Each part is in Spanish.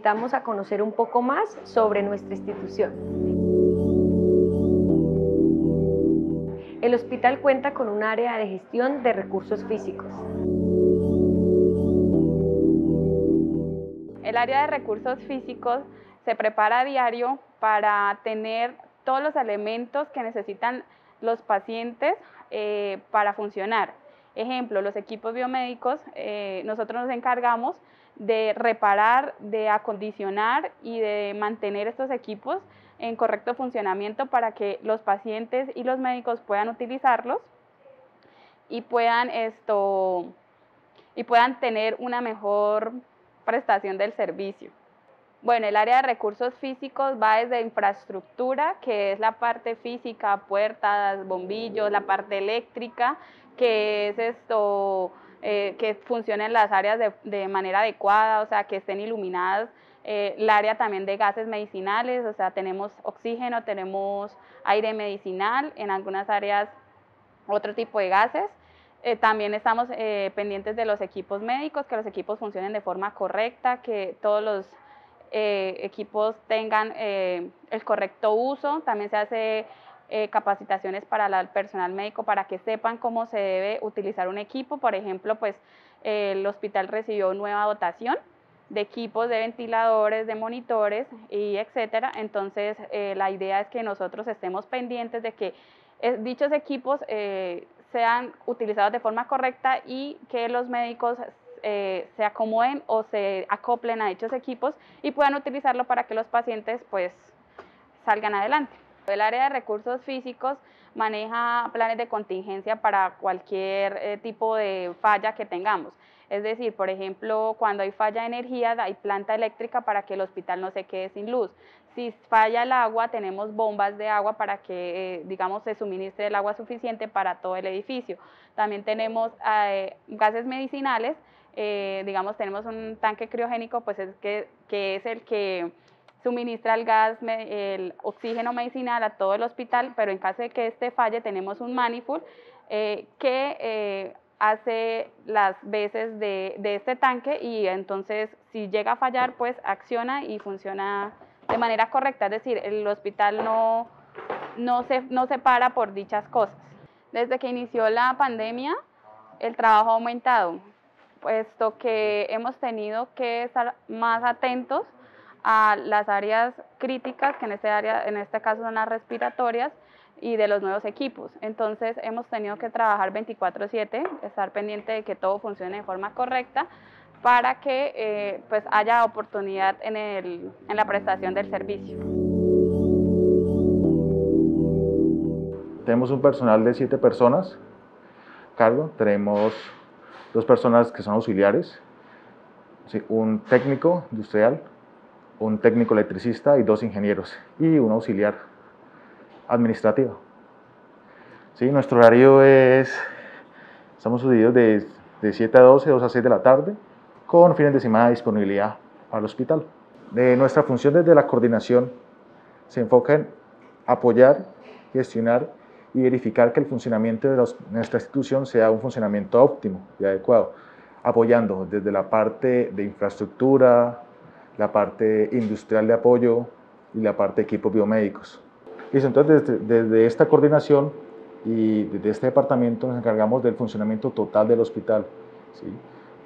Invitamos a conocer un poco más sobre nuestra institución. El hospital cuenta con un área de gestión de recursos físicos. El área de recursos físicos se prepara a diario para tener todos los elementos que necesitan los pacientes eh, para funcionar. Ejemplo, los equipos biomédicos, eh, nosotros nos encargamos de reparar, de acondicionar y de mantener estos equipos en correcto funcionamiento para que los pacientes y los médicos puedan utilizarlos y puedan esto y puedan tener una mejor prestación del servicio. Bueno, el área de recursos físicos va desde infraestructura, que es la parte física, puertas, bombillos, la parte eléctrica, que es esto, eh, que funcionen las áreas de, manera adecuada, o sea, que estén iluminadas. Eh, el área también de gases medicinales, o sea, tenemos oxígeno, tenemos aire medicinal, en algunas áreas otro tipo de gases. Eh, también estamos pendientes de los equipos médicos, que los equipos funcionen de forma correcta, que todos los equipos tengan el correcto uso. También se hace eh, capacitaciones para el personal médico para que sepan cómo se debe utilizar un equipo. Por ejemplo, pues el hospital recibió nueva dotación de equipos, de ventiladores, de monitores y etcétera. Entonces, la idea es que nosotros estemos pendientes de que dichos equipos sean utilizados de forma correcta y que los médicos eh, se acomoden o se acoplen a dichos equipos y puedan utilizarlo para que los pacientes pues salgan adelante. El área de recursos físicos maneja planes de contingencia para cualquier eh, tipo de falla que tengamos. Es decir, por ejemplo, cuando hay falla de energía, hay planta eléctrica para que el hospital no se quede sin luz. Si falla el agua, tenemos bombas de agua para que, eh, digamos, se suministre el agua suficiente para todo el edificio. También tenemos gases medicinales eh, digamos, tenemos un tanque criogénico, pues es que, que es el que suministra el gas, el oxígeno medicinal a todo el hospital, pero en caso de que este falle tenemos un manifold eh, que eh, hace las veces de, de, este tanque y entonces si llega a fallar pues acciona y funciona de manera correcta, es decir, el hospital no, no, se, no se para por dichas cosas. Desde que inició la pandemia el trabajo ha aumentado, puesto que hemos tenido que estar más atentos a las áreas críticas, que en este, área, en este caso son las respiratorias, y de los nuevos equipos. Entonces hemos tenido que trabajar 24/7, estar pendiente de que todo funcione de forma correcta para que eh, pues haya oportunidad en, el, en la prestación del servicio. Tenemos un personal de siete personas cargo, tenemos dos personas que son auxiliares, un técnico industrial, un técnico electricista y dos ingenieros y un auxiliar administrativo. Sí, nuestro horario es, estamos subidos de, de 7 a 12, 2 a 6 de la tarde, con fines de semana de disponibilidad el hospital. De nuestra función desde la coordinación se enfoca en apoyar, gestionar y verificar que el funcionamiento de nuestra institución sea un funcionamiento óptimo y adecuado, apoyando desde la parte de infraestructura, la parte industrial de apoyo y la parte de equipos biomédicos. entonces desde, esta coordinación y desde este departamento nos encargamos del funcionamiento total del hospital. ¿sí?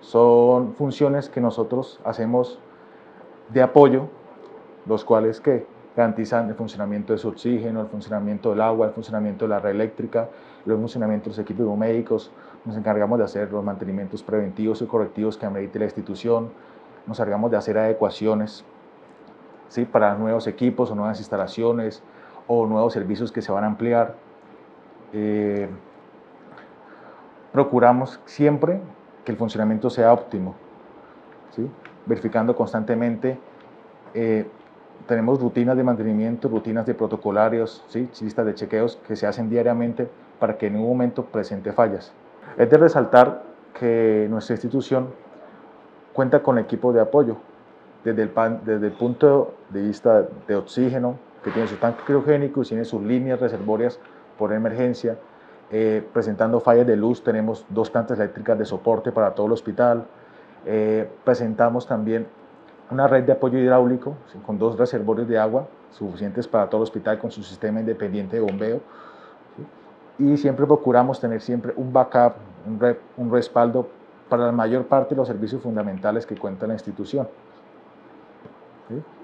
Son funciones que nosotros hacemos de apoyo, los cuales que garantizan el funcionamiento de su oxígeno, el funcionamiento del agua, el funcionamiento de la red eléctrica, el funcionamiento de los equipos médicos. Nos encargamos de hacer los mantenimientos preventivos y correctivos que amerite la institución. Nos encargamos de hacer adecuaciones ¿sí? para nuevos equipos o nuevas instalaciones o nuevos servicios que se van a ampliar. Eh, procuramos siempre que el funcionamiento sea óptimo, ¿sí? verificando constantemente eh, tenemos rutinas de mantenimiento, rutinas de protocolarios, ¿sí? listas de chequeos que se hacen diariamente para que en un momento presente fallas. Es de resaltar que nuestra institución cuenta con equipo de apoyo, desde el, desde el punto de vista de oxígeno, que tiene su tanque criogénico y tiene sus líneas reservorias por emergencia, eh, presentando fallas de luz, tenemos dos plantas eléctricas de soporte para todo el hospital, eh, presentamos también una red de apoyo hidráulico con dos reservorios de agua suficientes para todo el hospital con su sistema independiente de bombeo. Y siempre procuramos tener siempre un backup, un respaldo para la mayor parte de los servicios fundamentales que cuenta la institución.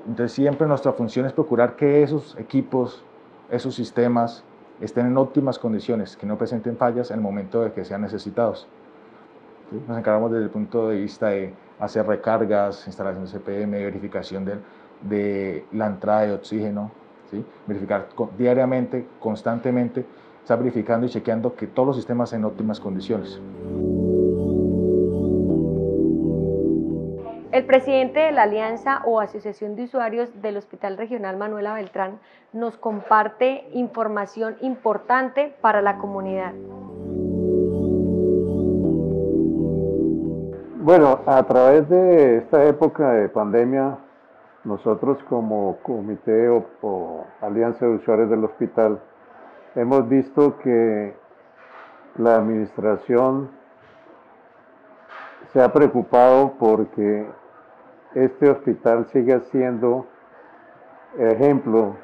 Entonces siempre nuestra función es procurar que esos equipos, esos sistemas estén en óptimas condiciones, que no presenten fallas en el momento de que sean necesitados. Nos encargamos desde el punto de vista de hacer recargas, instalación de CPM, verificación de, de la entrada de oxígeno, ¿sí? verificar diariamente, constantemente, está verificando y chequeando que todos los sistemas estén en óptimas condiciones. El presidente de la Alianza o Asociación de Usuarios del Hospital Regional Manuela Beltrán nos comparte información importante para la comunidad. Bueno, a través de esta época de pandemia, nosotros como comité o, Alianza de Usuarios del Hospital hemos visto que la administración se ha preocupado porque este hospital sigue siendo ejemplo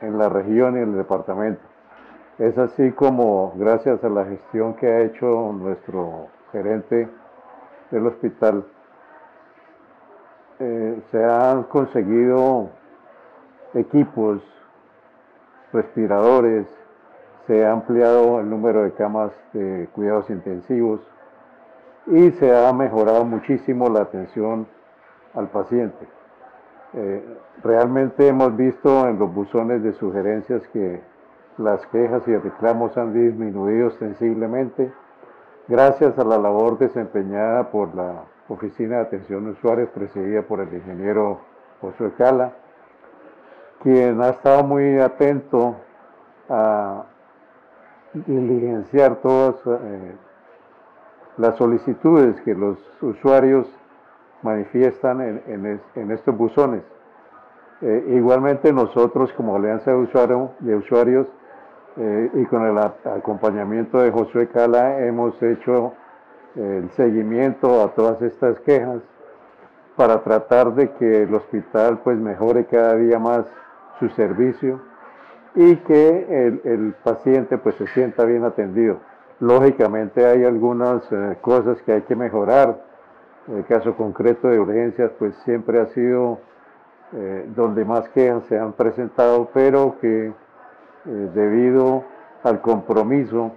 en la región y en el departamento. Es así como gracias a la gestión que ha hecho nuestro gerente del hospital, eh, se han conseguido equipos, respiradores, se ha ampliado el número de camas de cuidados intensivos y se ha mejorado muchísimo la atención al paciente. Eh, realmente hemos visto en los buzones de sugerencias que las quejas y reclamos han disminuido sensiblemente gracias a la labor desempeñada por la Oficina de Atención a Usuarios presidida por el ingeniero Josué Cala, quien ha estado muy atento a diligenciar todas eh, las solicitudes que los usuarios manifiestan en, estos buzones. Eh, igualmente nosotros como Alianza de, Usuario, de Usuarios eh, y con el acompañamiento de Josué Cala hemos hecho eh, el seguimiento a todas estas quejas para tratar de que el hospital pues mejore cada día más su servicio y que el, paciente pues se sienta bien atendido. Lógicamente hay algunas cosas que hay que mejorar, el caso concreto de urgencias, pues siempre ha sido eh, donde más quejas se han presentado, pero que eh, debido al compromiso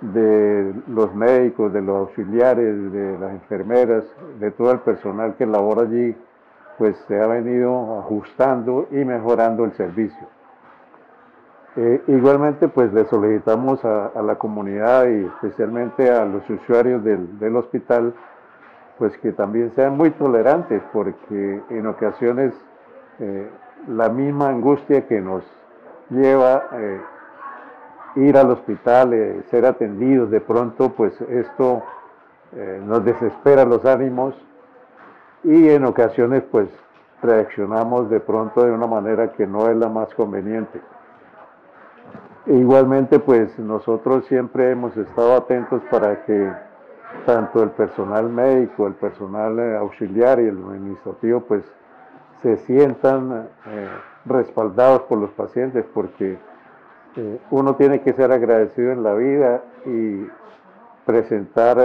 de los médicos, de los auxiliares, de las enfermeras, de todo el personal que labora allí, pues se ha venido ajustando y mejorando el servicio. Eh, igualmente, pues le solicitamos a, la comunidad y especialmente a los usuarios del hospital pues que también sean muy tolerantes, porque en ocasiones eh, la misma angustia que nos lleva eh, ir al hospital, eh, ser atendidos, de pronto pues esto nos desespera los ánimos y en ocasiones pues reaccionamos de pronto de una manera que no es la más conveniente. igualmente pues nosotros siempre hemos estado atentos para que tanto el personal médico, el personal eh, auxiliar y el administrativo, pues se sientan eh, respaldados por los pacientes porque eh, uno tiene que ser agradecido en la vida y presentar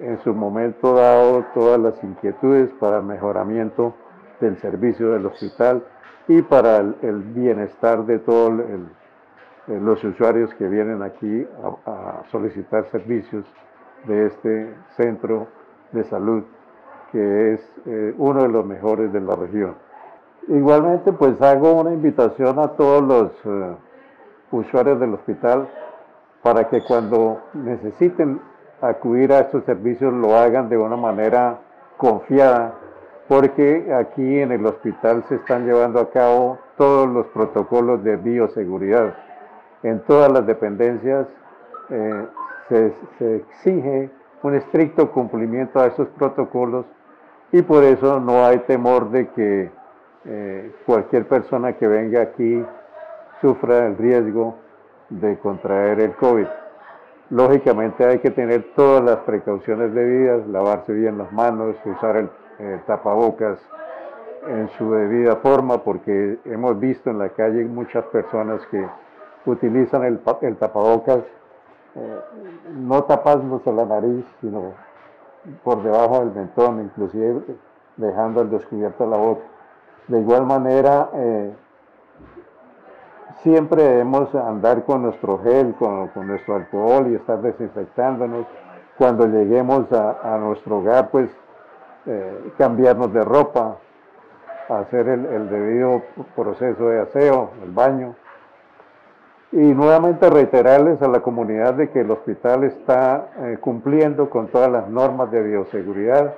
en su momento dado todas las inquietudes para el mejoramiento del servicio del hospital y para el, bienestar de todos los usuarios que vienen aquí a solicitar servicios de este centro de salud, que es eh, uno de los mejores de la región. Igualmente, pues hago una invitación a todos los eh, usuarios del hospital para que cuando necesiten acudir a estos servicios lo hagan de una manera confiada, porque aquí en el hospital se están llevando a cabo todos los protocolos de bioseguridad. En todas las dependencias eh, se, exige un estricto cumplimiento a esos protocolos y por eso no hay temor de que eh, cualquier persona que venga aquí sufra el riesgo de contraer el COVID. Lógicamente hay que tener todas las precauciones debidas, lavarse bien las manos, usar el tapabocas en su debida forma porque hemos visto en la calle muchas personas que utilizan el, el tapabocas no tapándose la nariz, sino por debajo del mentón, inclusive dejando al descubierto la boca. De igual manera, eh, siempre debemos andar con nuestro gel, con, nuestro alcohol y estar desinfectándonos. Cuando lleguemos a, nuestro hogar, pues eh, cambiarnos de ropa, hacer el, debido proceso de aseo, el baño. Y nuevamente reiterarles a la comunidad de que el hospital está eh, cumpliendo con todas las normas de bioseguridad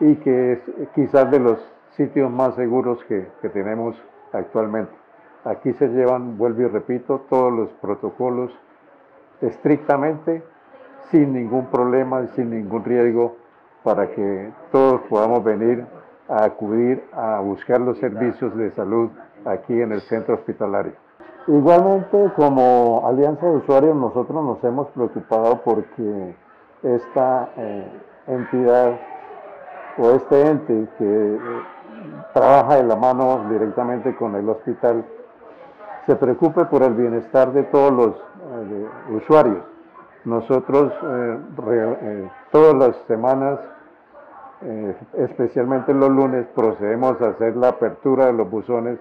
y que es quizás de los sitios más seguros que, que tenemos actualmente. Aquí se llevan, vuelvo y repito, todos los protocolos estrictamente, sin ningún problema, sin ningún riesgo, para que todos podamos venir a acudir a buscar los servicios de salud aquí en el centro hospitalario. Igualmente, como Alianza de Usuarios, nosotros nos hemos preocupado porque esta eh, entidad o este ente que eh, trabaja de la mano directamente con el hospital se preocupe por el bienestar de todos los eh, usuarios. Nosotros todas las semanas especialmente los lunes, procedemos a hacer la apertura de los buzones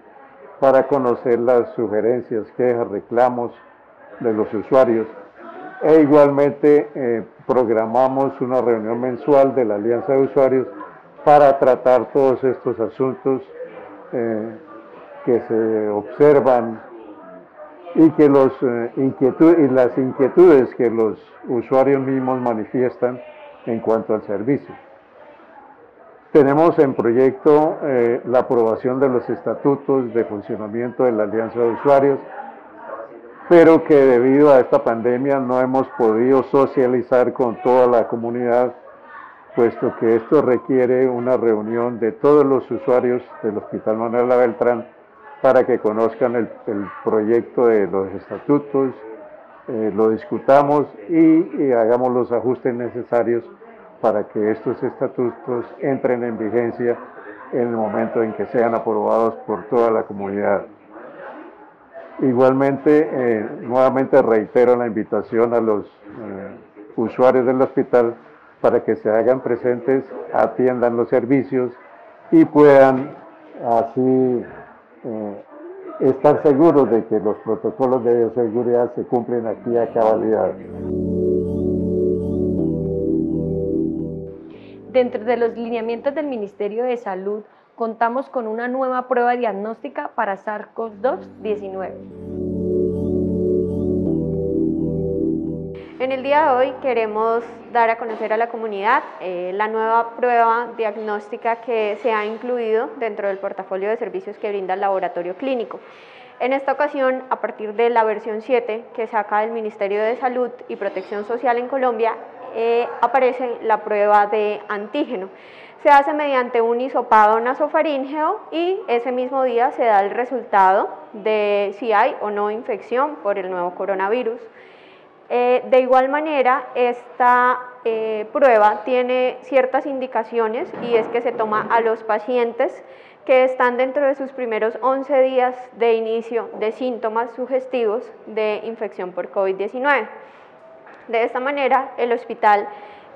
para conocer las sugerencias, quejas, reclamos de los usuarios. E igualmente eh, programamos una reunión mensual de la Alianza de Usuarios para tratar todos estos asuntos eh, que se observan y que los y las inquietudes que los usuarios mismos manifiestan en cuanto al servicio. Tenemos en proyecto eh, la aprobación de los estatutos de funcionamiento de la Alianza de Usuarios, pero que debido a esta pandemia no hemos podido socializar con toda la comunidad, puesto que esto requiere una reunión de todos los usuarios del Hospital Manuel La Beltrán para que conozcan el, proyecto de los estatutos, eh, lo discutamos y hagamos los ajustes necesarios para que estos estatutos entren en vigencia en el momento en que sean aprobados por toda la comunidad. Igualmente, eh, nuevamente reitero la invitación a los eh, usuarios del hospital para que se hagan presentes, atiendan los servicios y puedan así eh, estar seguros de que los protocolos de bioseguridad se cumplen aquí a cabalidad. Dentro de los lineamientos del Ministerio de Salud, contamos con una nueva prueba diagnóstica para SARS-CoV-2-19. En el día de hoy queremos dar a conocer a la comunidad eh, la nueva prueba diagnóstica que se ha incluido dentro del portafolio de servicios que brinda el laboratorio clínico. En esta ocasión, a partir de la versión 7 que saca el Ministerio de Salud y Protección Social en Colombia, eh, aparece la prueba de antígeno. Se hace mediante un hisopado nasofaríngeo y ese mismo día se da el resultado de si hay o no infección por el nuevo coronavirus. Eh, de igual manera, esta eh, prueba tiene ciertas indicaciones y es que se toma a los pacientes que están dentro de sus primeros 11 días de inicio de síntomas sugestivos de infección por COVID-19. De esta manera, el hospital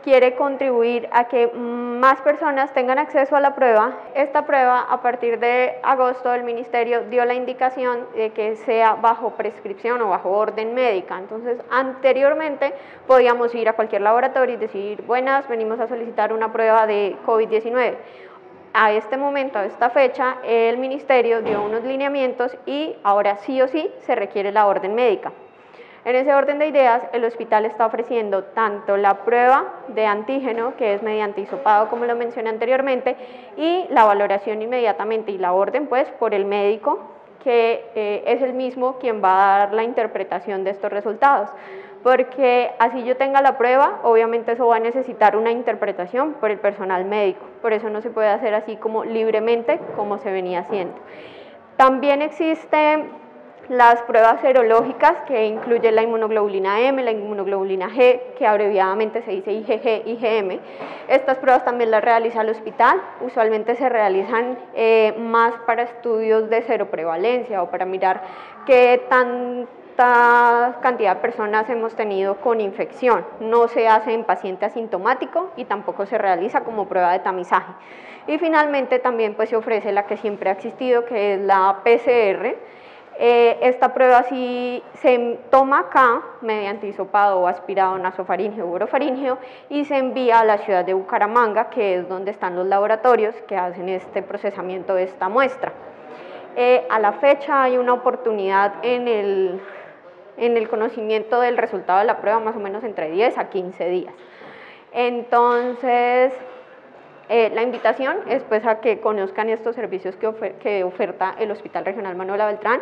quiere contribuir a que más personas tengan acceso a la prueba. Esta prueba, a partir de agosto, el Ministerio dio la indicación de que sea bajo prescripción o bajo orden médica. Entonces, anteriormente podíamos ir a cualquier laboratorio y decir, buenas, venimos a solicitar una prueba de COVID-19. A este momento, a esta fecha, el Ministerio dio unos lineamientos y ahora sí o sí se requiere la orden médica. En ese orden de ideas, el hospital está ofreciendo tanto la prueba de antígeno, que es mediante hisopado, como lo mencioné anteriormente, y la valoración inmediatamente y la orden, pues, por el médico, que eh, es el mismo quien va a dar la interpretación de estos resultados. Porque así yo tenga la prueba, obviamente eso va a necesitar una interpretación por el personal médico. Por eso no se puede hacer así como libremente como se venía haciendo. También existe las pruebas serológicas que incluyen la inmunoglobulina M, la inmunoglobulina G, que abreviadamente se dice IgG, IgM. Estas pruebas también las realiza el hospital, usualmente se realizan eh, más para estudios de seroprevalencia o para mirar qué tanta cantidad de personas hemos tenido con infección. No se hace en paciente asintomático y tampoco se realiza como prueba de tamizaje. Y finalmente también pues, se ofrece la que siempre ha existido, que es la PCR, eh, esta prueba sí se toma acá mediante hisopado o aspirado nasofaringeo o orofaringeo y se envía a la ciudad de Bucaramanga, que es donde están los laboratorios que hacen este procesamiento de esta muestra. Eh, a la fecha hay una oportunidad en el, en el conocimiento del resultado de la prueba más o menos entre 10 a 15 días. Entonces, eh, la invitación es pues a que conozcan estos servicios que, oferta el Hospital Regional Manuela Beltrán.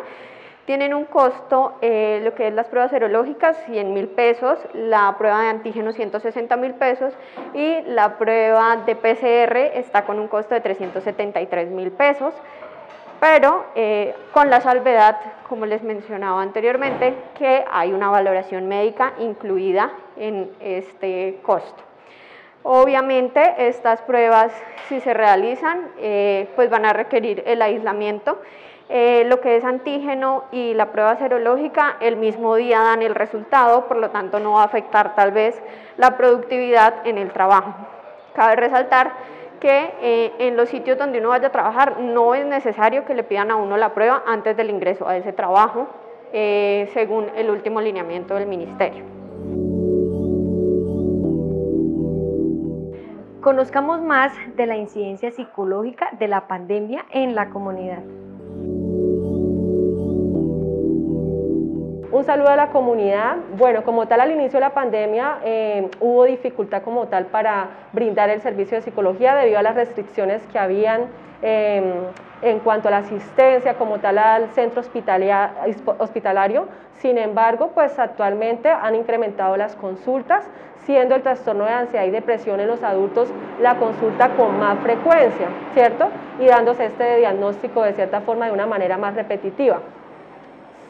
Tienen un costo, eh, lo que es las pruebas serológicas, 100 mil pesos, la prueba de antígeno 160 mil pesos y la prueba de PCR está con un costo de 373 mil pesos, pero eh, con la salvedad, como les mencionaba anteriormente, que hay una valoración médica incluida en este costo. Obviamente estas pruebas si se realizan eh, pues van a requerir el aislamiento. Eh, lo que es antígeno y la prueba serológica el mismo día dan el resultado, por lo tanto no va a afectar tal vez la productividad en el trabajo. Cabe resaltar que eh, en los sitios donde uno vaya a trabajar no es necesario que le pidan a uno la prueba antes del ingreso a ese trabajo, según el último lineamiento del ministerio. Conozcamos más de la incidencia psicológica de la pandemia en la comunidad. Un saludo a la comunidad. Bueno, como tal al inicio de la pandemia eh, hubo dificultad como tal para brindar el servicio de psicología debido a las restricciones que habían em, en cuanto a la asistencia como tal al centro hospitalario. Sin embargo, pues actualmente han incrementado las consultas, siendo el trastorno de ansiedad y depresión en los adultos la consulta con más frecuencia, ¿cierto? Y dándose este diagnóstico de cierta forma de una manera más repetitiva.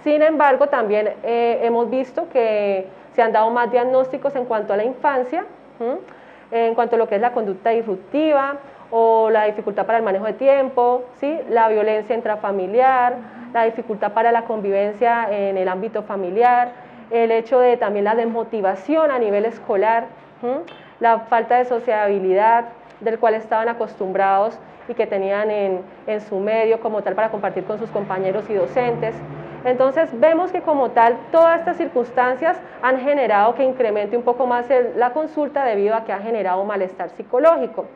Sin embargo, también eh, hemos visto que se han dado más diagnósticos en cuanto a la infancia, en cuanto a lo que es la conducta disruptiva o la dificultad para el manejo de tiempo, ¿sí? la violencia intrafamiliar, la dificultad para la convivencia en el ámbito familiar, el hecho de también la desmotivación a nivel escolar, la falta de sociabilidad del cual estaban acostumbrados y que tenían en, su medio como tal para compartir con sus compañeros y docentes. Entonces vemos que como tal todas estas circunstancias han generado que incremente un poco más la consulta debido a que ha generado malestar psicológico.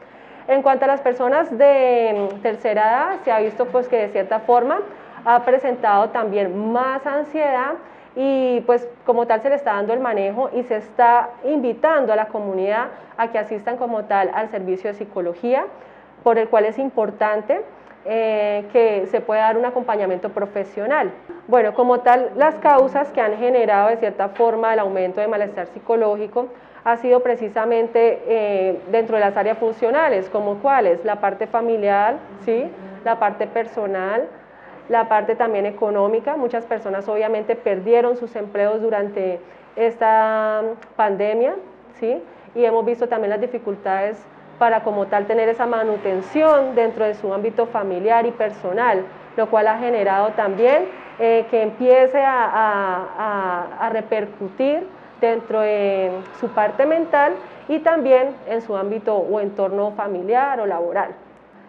En cuanto a las personas de tercera edad, se ha visto pues que de cierta forma ha presentado también más ansiedad y pues como tal se le está dando el manejo y se está invitando a la comunidad a que asistan como tal al servicio de psicología, por el cual es importante eh, que se pueda dar un acompañamiento profesional. Bueno, como tal, las causas que han generado de cierta forma el aumento de malestar psicológico ha sido precisamente eh, dentro de las áreas funcionales, como cuáles, la parte familiar, ¿sí? la parte personal, la parte también económica. Muchas personas obviamente perdieron sus empleos durante esta pandemia, ¿sí? Y hemos visto también las dificultades para como tal tener esa manutención dentro de su ámbito familiar y personal, lo cual ha generado también eh, que empiece a repercutir dentro de su parte mental y también en su ámbito o entorno familiar o laboral.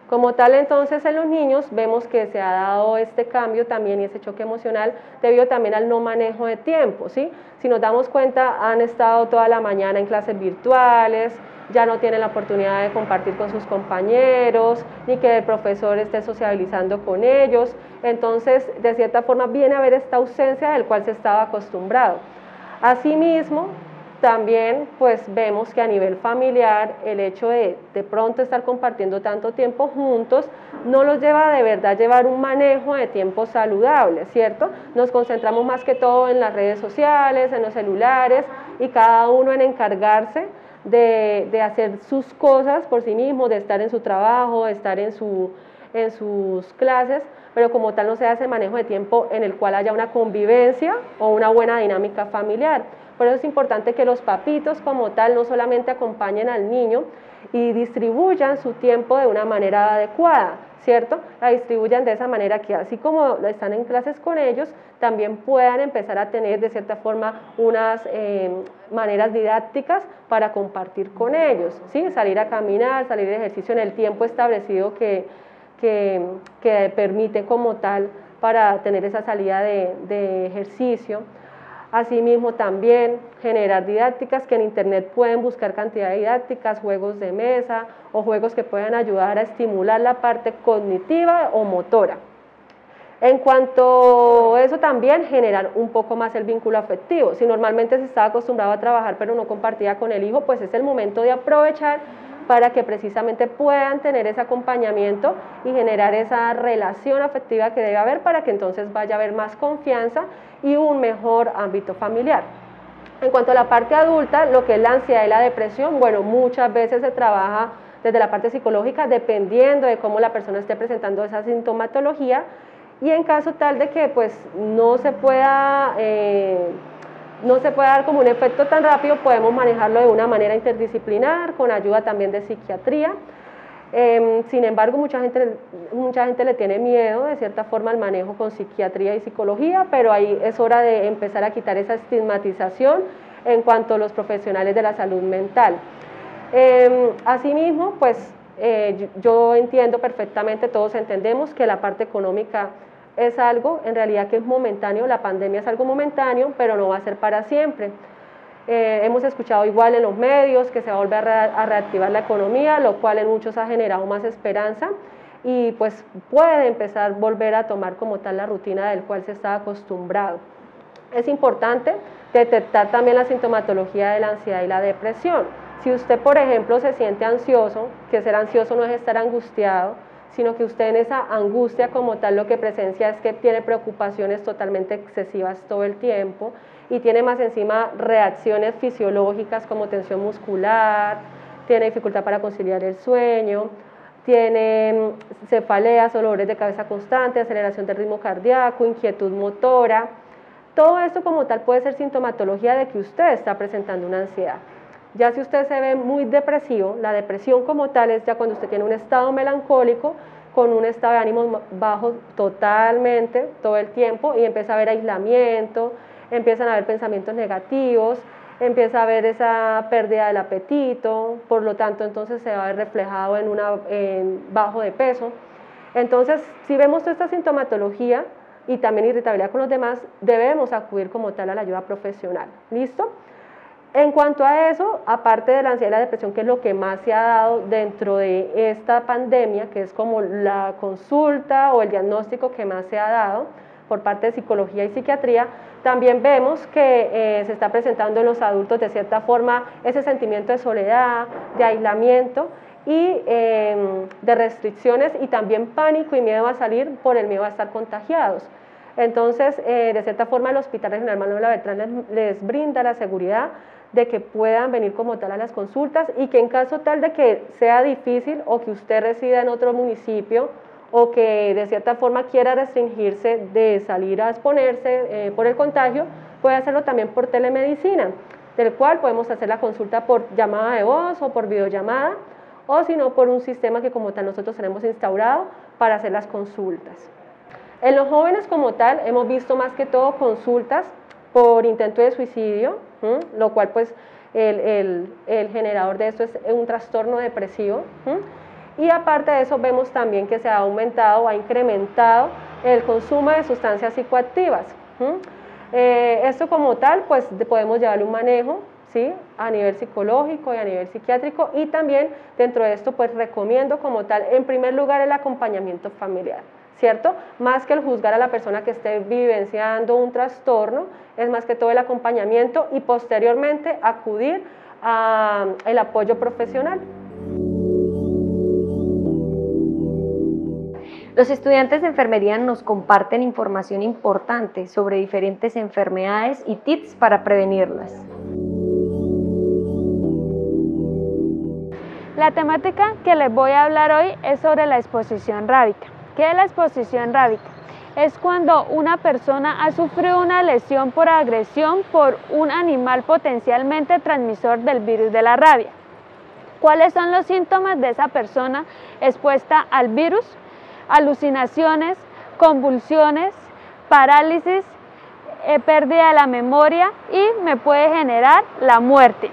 Como tal, entonces en los niños vemos que se ha dado este cambio también y ese choque emocional debido también al no manejo de tiempo. ¿sí? Si nos damos cuenta, han estado toda la mañana en clases virtuales, ya no tienen la oportunidad de compartir con sus compañeros, ni que el profesor esté sociabilizando con ellos. Entonces, de cierta forma, viene a haber esta ausencia del cual se estaba acostumbrado. Asimismo, también pues vemos que a nivel familiar el hecho de de pronto estar compartiendo tanto tiempo juntos no los lleva de verdad a llevar un manejo de tiempo saludable, ¿cierto? Nos concentramos más que todo en las redes sociales, en los celulares y cada uno en encargarse de, hacer sus cosas por sí mismo, de estar en su trabajo, de estar en su, en sus clases, pero como tal no se hace manejo de tiempo en el cual haya una convivencia o una buena dinámica familiar. Por eso es importante que los papitos como tal no solamente acompañen al niño y distribuyan su tiempo de una manera adecuada, ¿cierto? La distribuyan de esa manera que así como están en clases con ellos, también puedan empezar a tener de cierta forma unas eh, maneras didácticas para compartir con ellos, ¿sí? Salir a caminar, salir de ejercicio en el tiempo establecido que, que, que permite como tal para tener esa salida de, de ejercicio. Asimismo, también generar didácticas que en Internet pueden buscar cantidad de didácticas, juegos de mesa o juegos que puedan ayudar a estimular la parte cognitiva o motora. En cuanto a eso también generar un poco más el vínculo afectivo. Si normalmente se estaba acostumbrado a trabajar pero no compartía con el hijo, pues es el momento de aprovechar para que precisamente puedan tener ese acompañamiento y generar esa relación afectiva que debe haber para que entonces vaya a haber más confianza y un mejor ámbito familiar. En cuanto a la parte adulta, lo que es la ansiedad y la depresión, bueno, muchas veces se trabaja desde la parte psicológica dependiendo de cómo la persona esté presentando esa sintomatología y en caso tal de que pues no se pueda... Eh, no se puede dar como un efecto tan rápido, podemos manejarlo de una manera interdisciplinar, con ayuda también de psiquiatría. Em, sin embargo, mucha gente, mucha gente le tiene miedo de cierta forma al manejo con psiquiatría y psicología, pero ahí es hora de empezar a quitar esa estigmatización en cuanto a los profesionales de la salud mental. Em, asimismo, pues eh, yo entiendo perfectamente, todos entendemos que la parte económica es algo en realidad que es momentáneo, la pandemia es algo momentáneo, pero no va a ser para siempre. Eh, hemos escuchado igual en los medios que se va a volver a, reactivar la economía, lo cual en muchos ha generado más esperanza y pues puede empezar a volver a tomar como tal la rutina del cual se está acostumbrado. Es importante detectar también la sintomatología de la ansiedad y la depresión. Si usted, por ejemplo, se siente ansioso, que ser ansioso no es estar angustiado, sino que usted en esa angustia como tal lo que presencia es que tiene preocupaciones totalmente excesivas todo el tiempo y tiene más encima reacciones fisiológicas como tensión muscular, tiene dificultad para conciliar el sueño, tiene cefaleas, dolores de cabeza constante, aceleración del ritmo cardíaco, inquietud motora. Todo esto como tal puede ser sintomatología de que usted está presentando una ansiedad. Ya si usted se ve muy depresivo, la depresión como tal es ya cuando usted tiene un estado melancólico con un estado de ánimo bajo totalmente todo el tiempo y empieza a haber aislamiento, empiezan a haber pensamientos negativos, empieza a haber esa pérdida del apetito, por lo tanto entonces se va a ver reflejado en, en bajo de peso. Entonces, si vemos toda esta sintomatología y también irritabilidad con los demás, debemos acudir como tal a la ayuda profesional. ¿Listo? En cuanto a eso, aparte de la ansiedad y la depresión, que es lo que más se ha dado dentro de esta pandemia, que es como la consulta o el diagnóstico que más se ha dado por parte de psicología y psiquiatría, también vemos que eh, se está presentando en los adultos de cierta forma ese sentimiento de soledad, de aislamiento y em, de restricciones y también pánico y miedo a salir por el miedo a estar contagiados. Entonces, eh, de cierta forma, el Hospital Regional Manuel Beltrán les, les brinda la seguridad de que puedan venir como tal a las consultas y que en caso tal de que sea difícil o que usted resida en otro municipio o que de cierta forma quiera restringirse de salir a exponerse eh, por el contagio, puede hacerlo también por telemedicina, del cual podemos hacer la consulta por llamada de voz o por videollamada, o si no por un sistema que como tal nosotros tenemos instaurado para hacer las consultas. En los jóvenes como tal hemos visto más que todo consultas por intento de suicidio, lo cual pues el, generador de esto es un trastorno depresivo. Y aparte de eso vemos también que se ha aumentado, ha incrementado el consumo de sustancias psicoactivas. Eh, esto como tal, pues podemos llevarle un manejo ¿sí? a nivel psicológico y a nivel psiquiátrico y también dentro de esto pues recomiendo como tal en primer lugar el acompañamiento familiar. ¿Cierto? Más que el juzgar a la persona que esté vivenciando un trastorno, es más que todo el acompañamiento y posteriormente acudir al apoyo profesional. Los estudiantes de enfermería nos comparten información importante sobre diferentes enfermedades y tips para prevenirlas. La temática que les voy a hablar hoy es sobre la exposición rábica. ¿Qué es la exposición rábica? Es cuando una persona ha sufrido una lesión por agresión por un animal potencialmente transmisor del virus de la rabia. ¿Cuáles son los síntomas de esa persona expuesta al virus? Alucinaciones, convulsiones, parálisis, eh, pérdida de la memoria y me puede generar la muerte.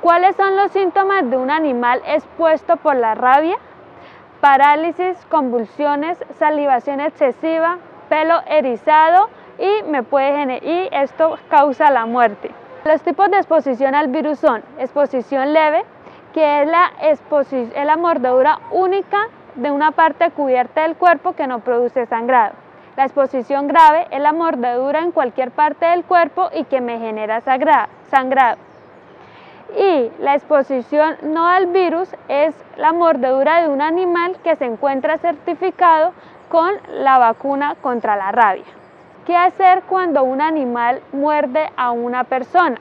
¿Cuáles son los síntomas de un animal expuesto por la rabia? Parálisis, convulsiones, salivación excesiva, pelo erizado y, me puede y esto causa la muerte. Los tipos de exposición al virus son exposición leve, que es la, es la mordedura única de una parte cubierta del cuerpo que no produce sangrado. La exposición grave es la mordedura en cualquier parte del cuerpo y que me genera sangrado. Y la exposición no al virus es la mordedura de un animal que se encuentra certificado con la vacuna contra la rabia. ¿Qué hacer cuando un animal muerde a una persona?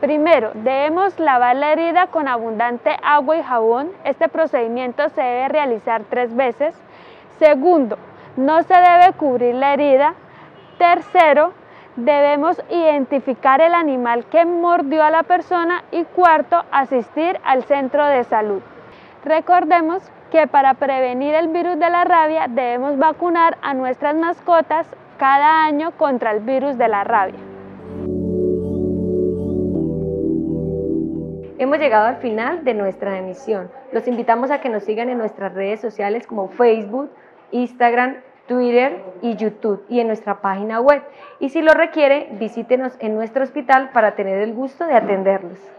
Primero, debemos lavar la herida con abundante agua y jabón. Este procedimiento se debe realizar tres veces. Segundo, no se debe cubrir la herida. Tercero, debemos identificar el animal que mordió a la persona y cuarto, asistir al centro de salud. Recordemos que para prevenir el virus de la rabia debemos vacunar a nuestras mascotas cada año contra el virus de la rabia. Hemos llegado al final de nuestra emisión. Los invitamos a que nos sigan en nuestras redes sociales como Facebook, Instagram, Twitter y YouTube y en nuestra página web. Y si lo requiere, visítenos en nuestro hospital para tener el gusto de atenderlos.